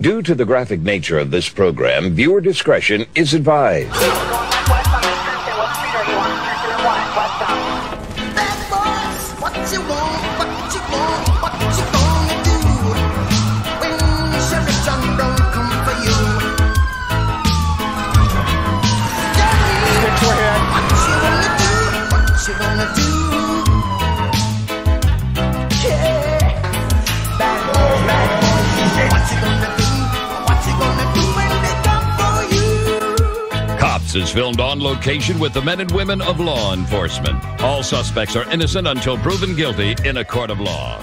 Due to the graphic nature of this program, viewer discretion is advised. Is filmed on location with the men and women of law enforcement. All suspects are innocent until proven guilty in a court of law.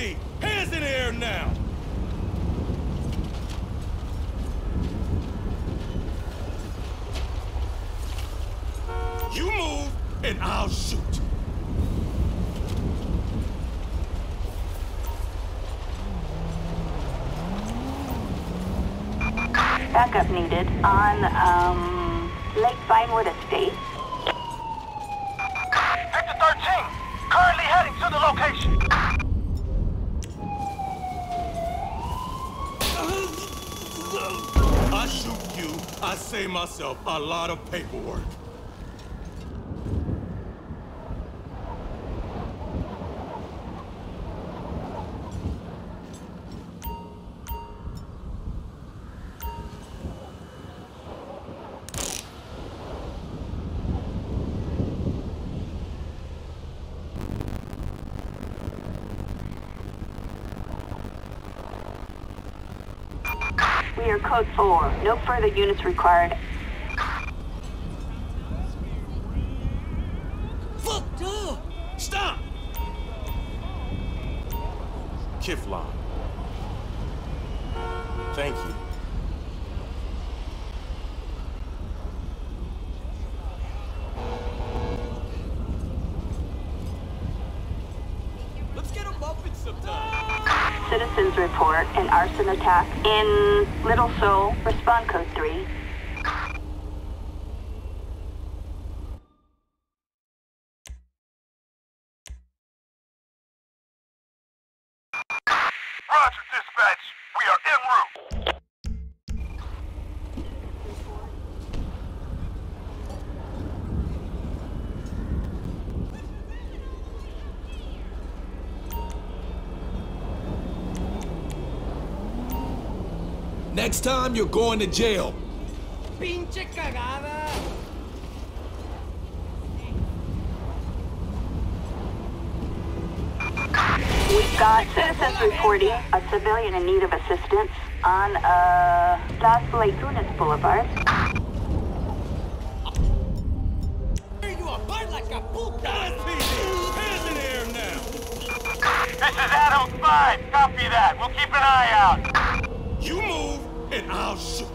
LSPD, hands in the air now! You move, and I'll shoot. Backup needed on um, Lake Vinewood myself a lot of paperwork. We are code 4. No further units required. Kiflon. Thank you. Citizens report an arson attack in Little Seoul. Respond code 3. Next time, you're going to jail. Pinche cagada. We've got citizens reporting a civilian in need of assistance on uh, Las Lagunas Boulevard. You a bite like a poop. LSPD, hands in the air now. This is Adams 5. Copy that. We'll keep an eye out. You move, and I'll shoot.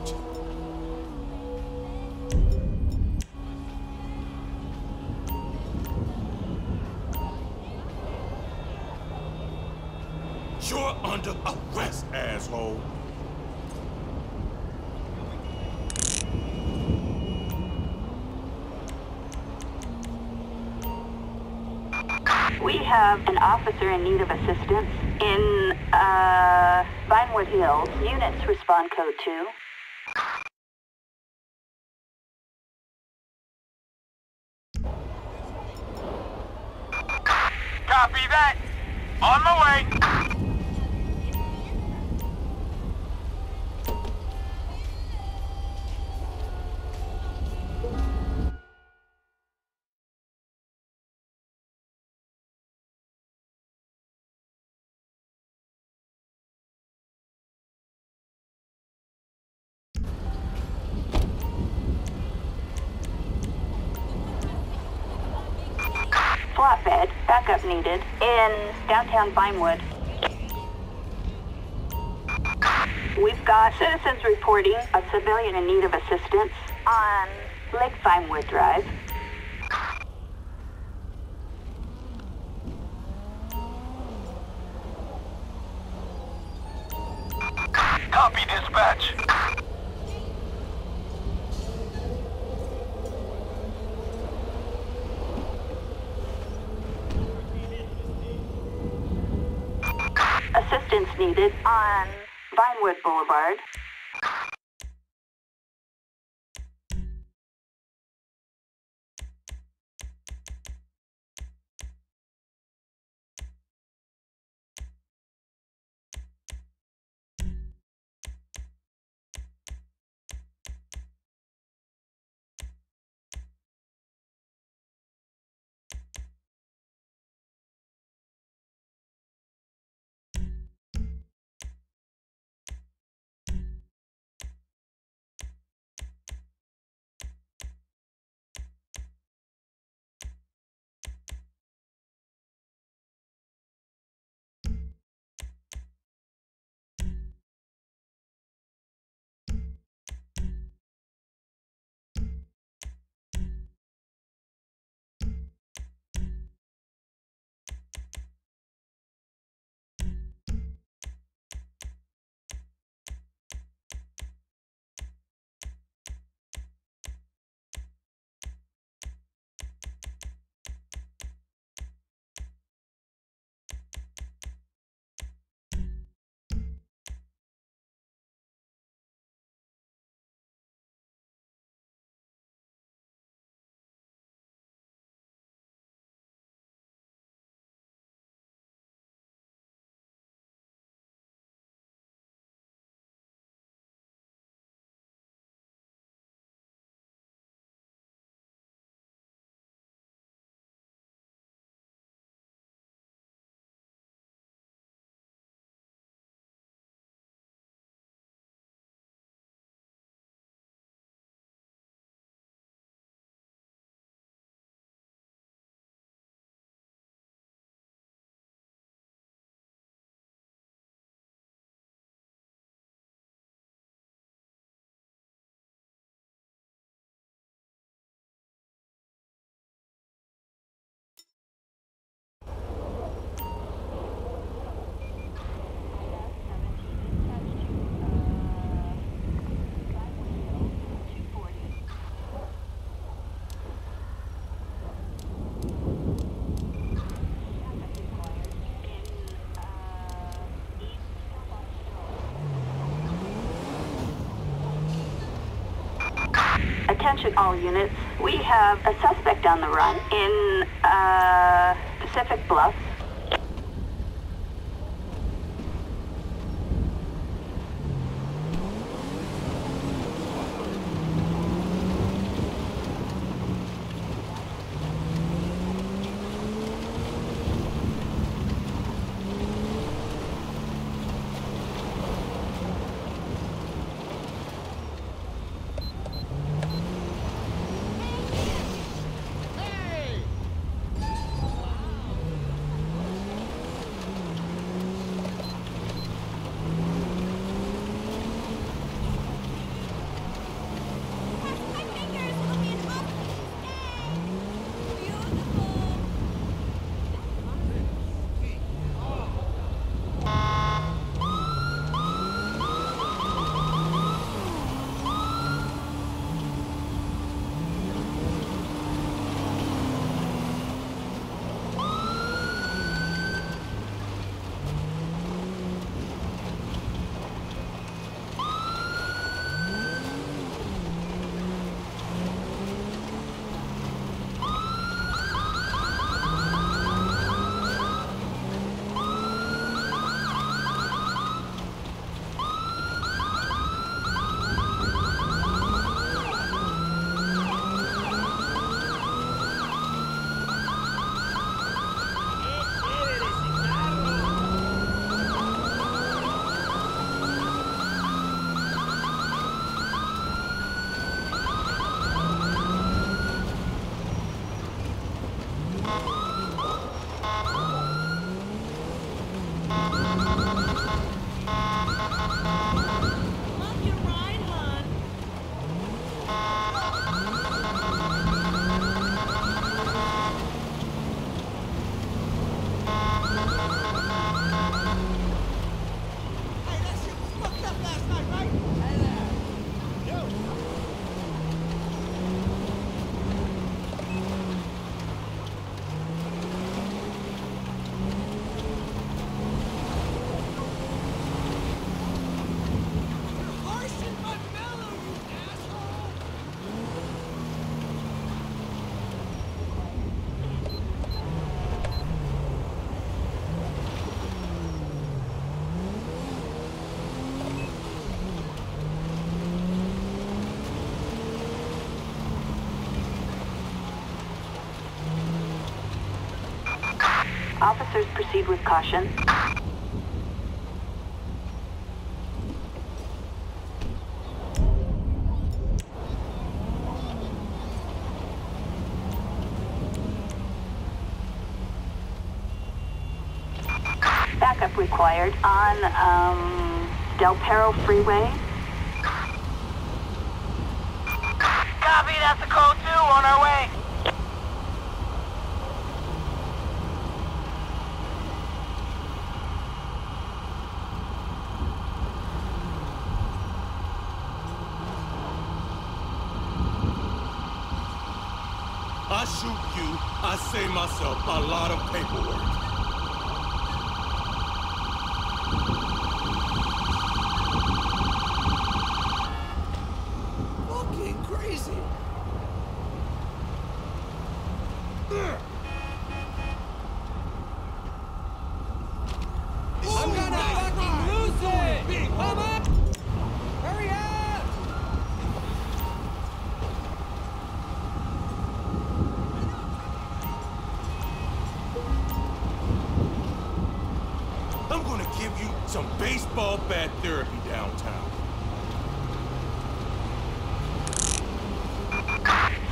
You're under arrest, asshole. We have an officer in need of assistance in uh, Vinewood Hills. Units respond code 2. Copy that. On my way. Flatbed, Backup needed in downtown Vinewood. We've got citizens reporting a civilian in need of assistance on Lake Vinewood Drive. Copy, dispatch. Assistance needed on Vinewood Boulevard. Attention all units. We have a suspect on the run in uh, Pacific Bluff. Proceed with caution. Backup required on um, Del Perro Freeway. Copy, that's a code 2 on our way. I shoot you, I save myself a lot of paperwork. Fucking crazy. I'm gonna fucking lose it! Come on! Hurry up! I'm gonna give you some baseball bat therapy downtown.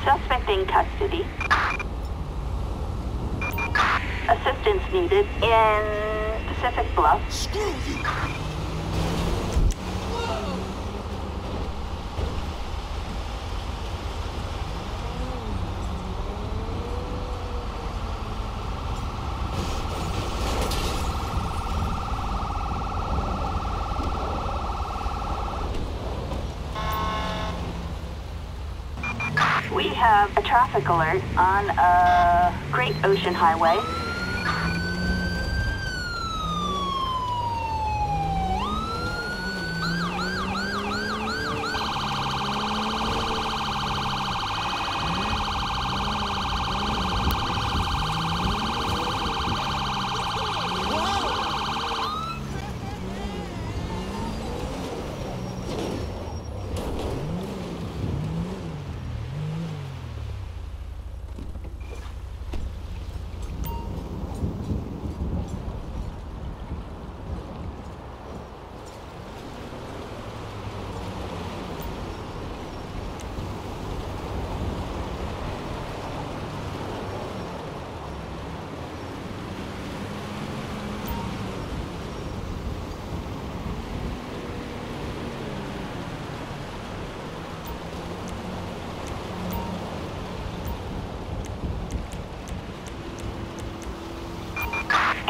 Suspect in custody. Assistance needed in Pacific Bluff. Screw you! We have a traffic alert on uh, Great Ocean Highway.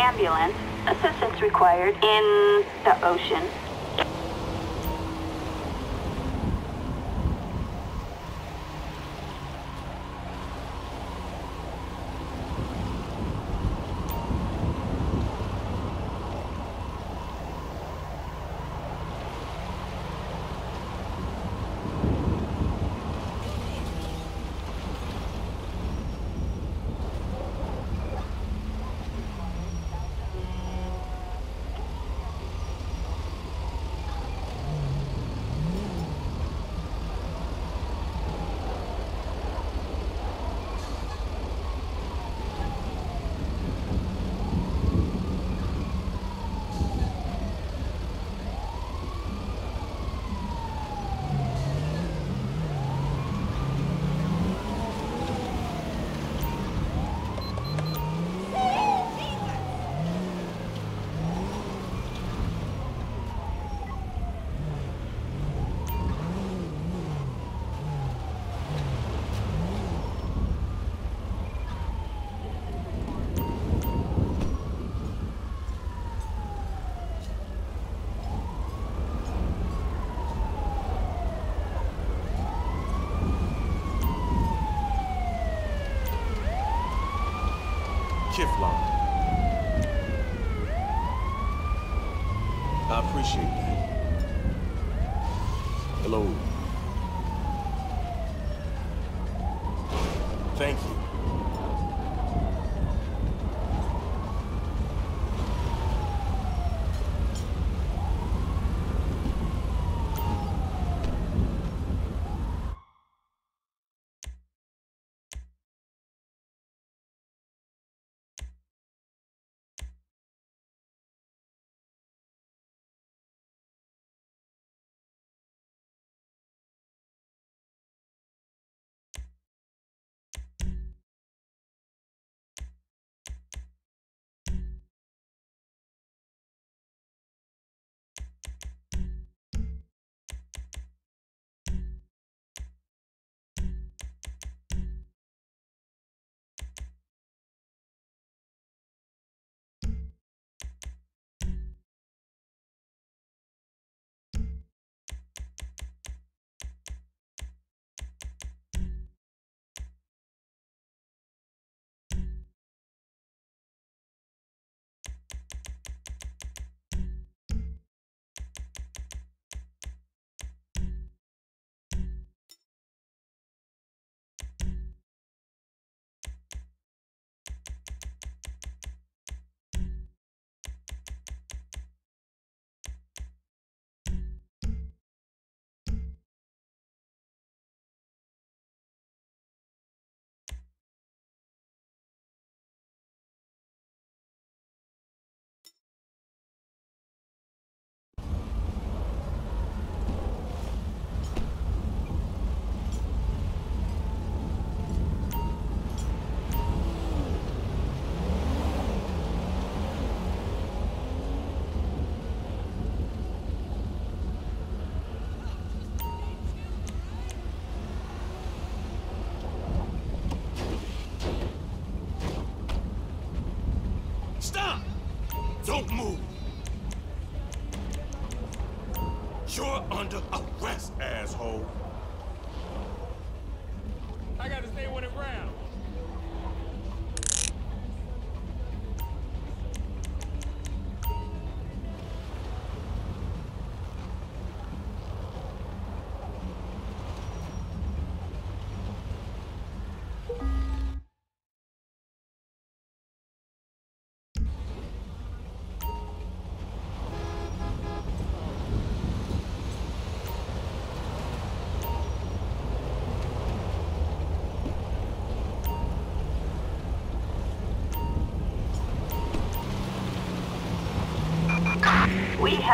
Ambulance. Assistance required in the ocean. Don't move!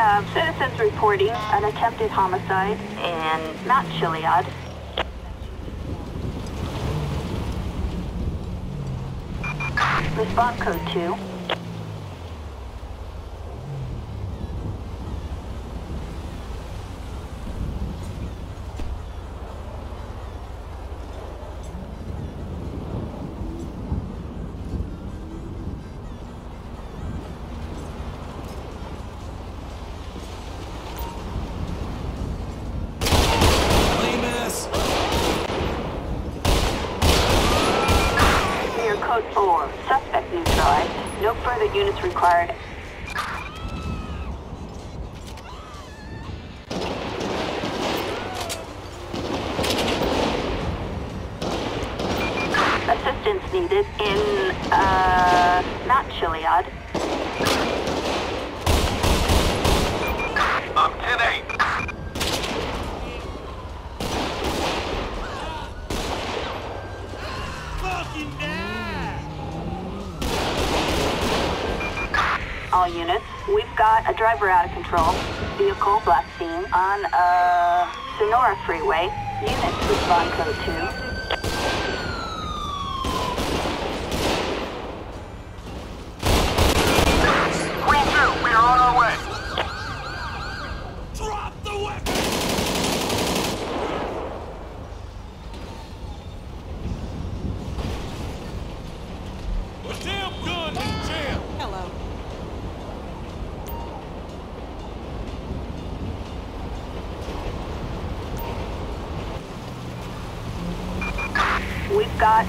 have citizens reporting an attempted homicide in Mount Chiliad. Response code 2. on uh, Senora Freeway. Units respond code 2. We're on our way.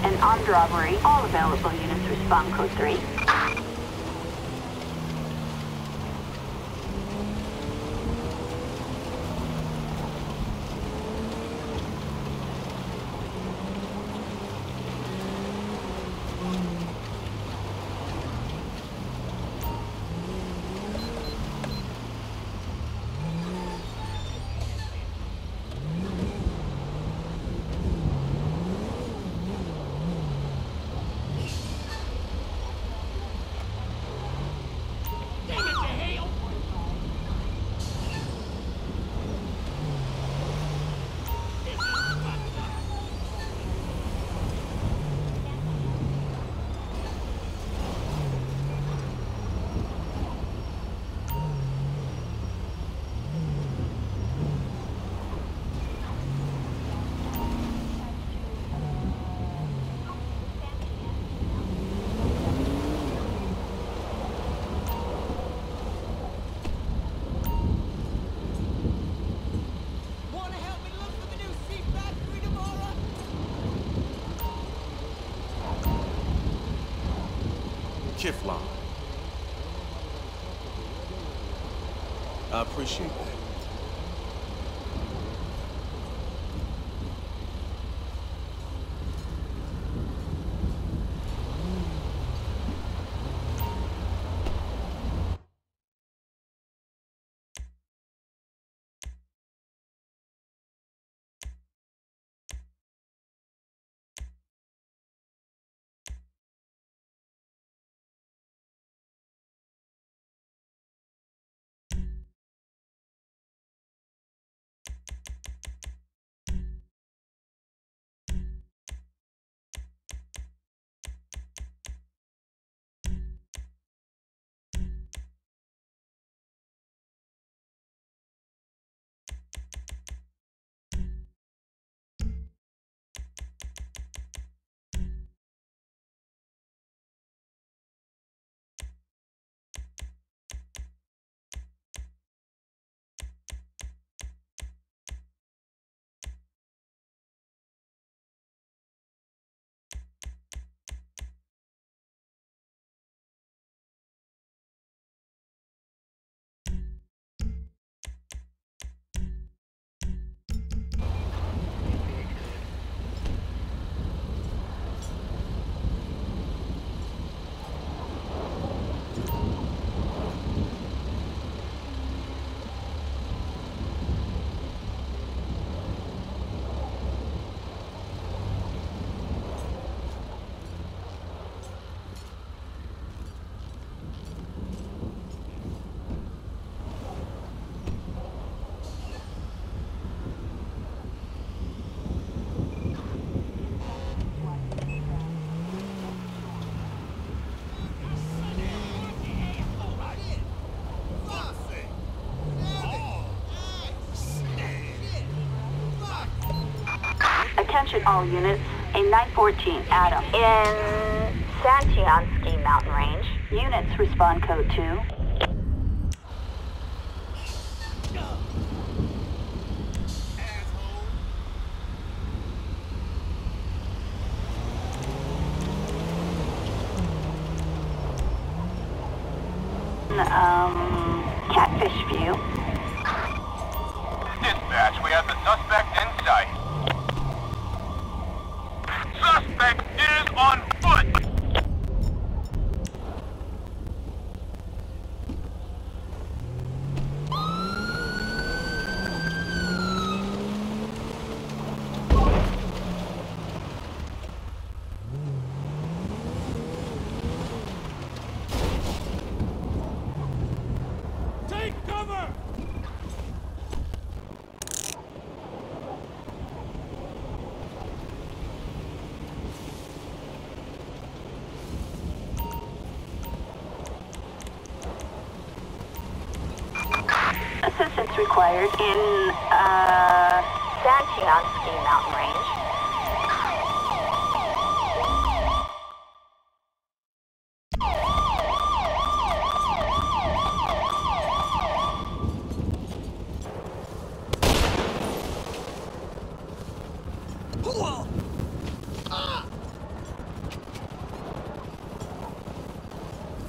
and armed robbery. All available units respond code 3. Attention all units. A 914 Adam in San Chianski Mountain Range. Units respond code 2. Um, Catfish View. Dispatch, we have the suspect in sight. Suspect is on foot! Take cover! Assistance in, uh, San Chianski Mountain Range.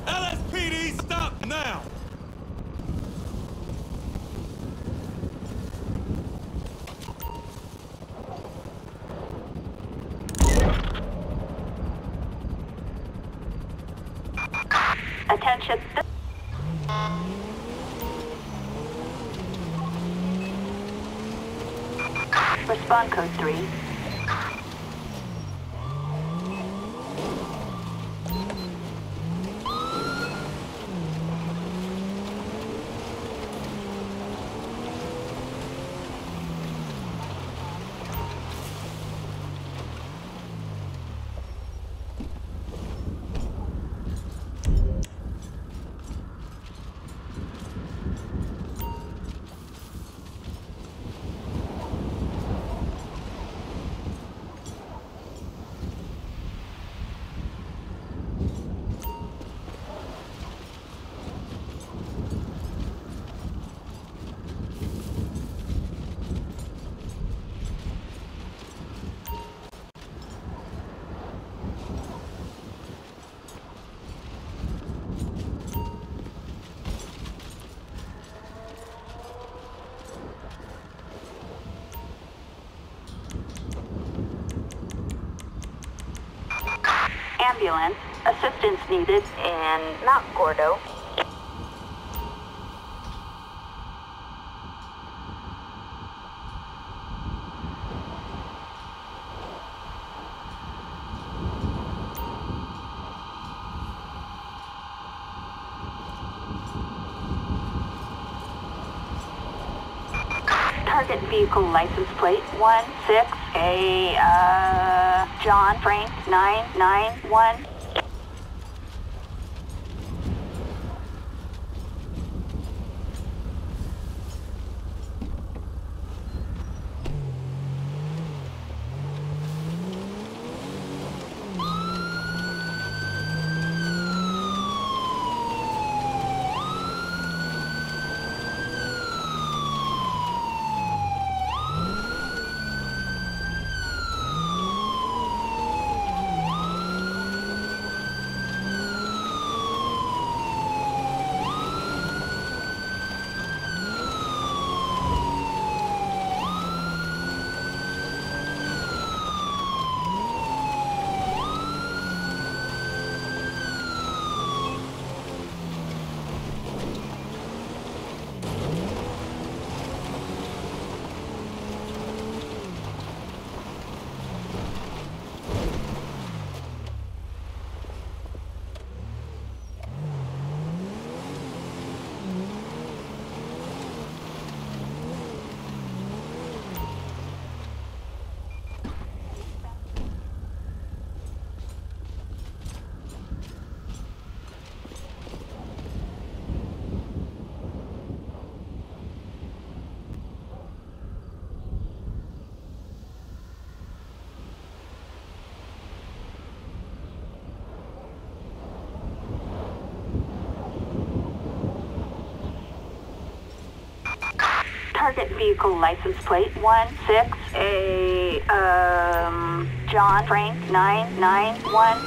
LSPD, stop now! Attention. Respond code 3. Ambulance. Assistance needed in Mount Gordo. Target vehicle license plate one six a uh John Frank nine nine one. Target vehicle license plate one six a um John Frank nine nine one.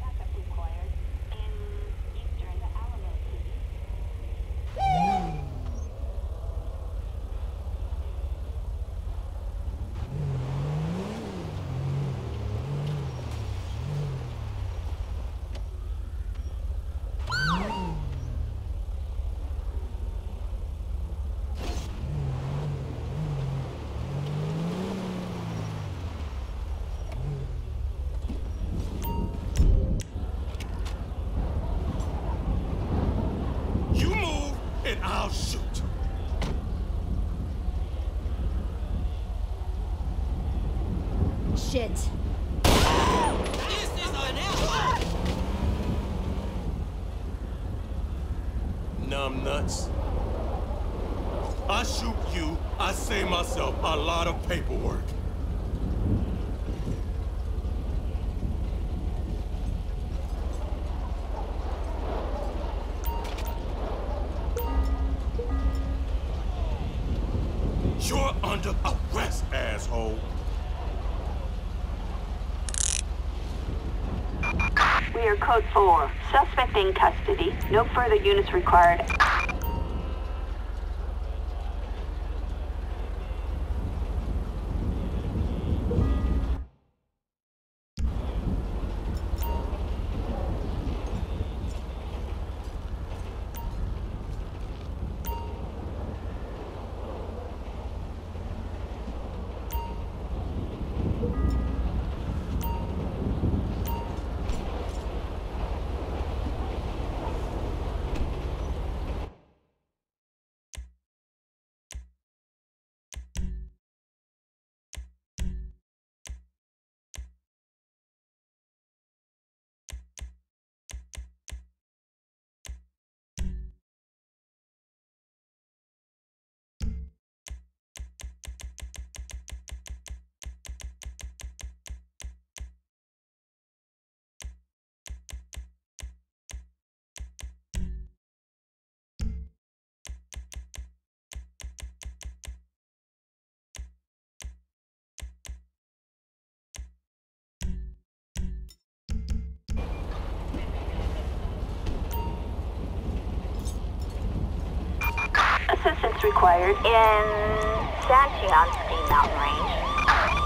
Backup required in eastern Alamo City. You move, and I'll shoot. Shit. Numb nuts. I shoot you, I save myself a lot of paperwork. No further units required. Assistance required in San Chianski Mountain Range.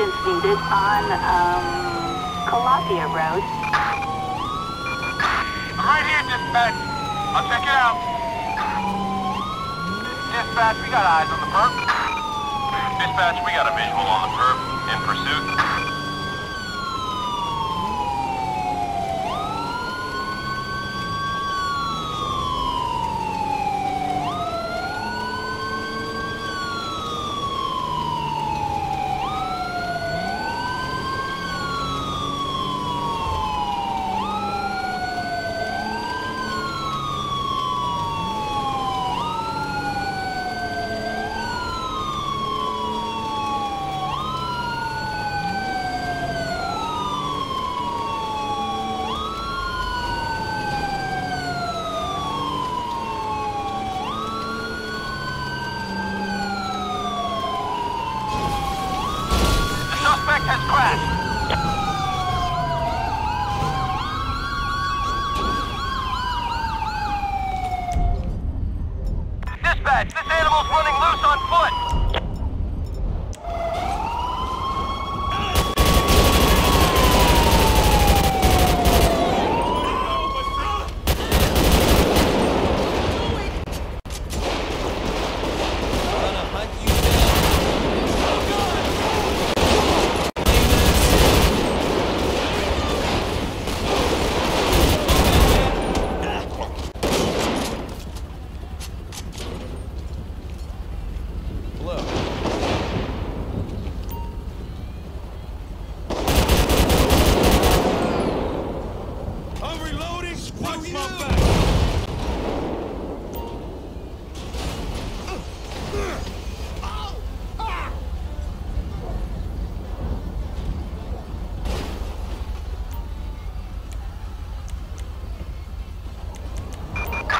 Assistance needed on, um, Calafia Road. I'm right here, dispatch. I'll check it out. Dispatch, we got eyes on the perp. Dispatch, we got a visual on the perp. In pursuit. The suspect has crashed.